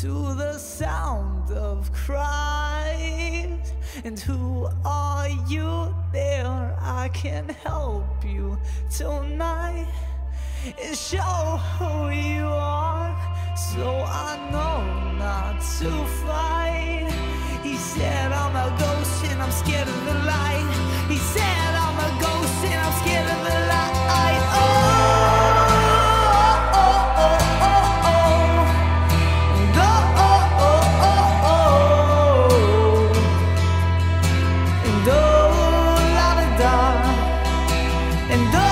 to the sound of cries. And who are you there? I can help you tonight. And show who you are, so I know not to fight. He said, And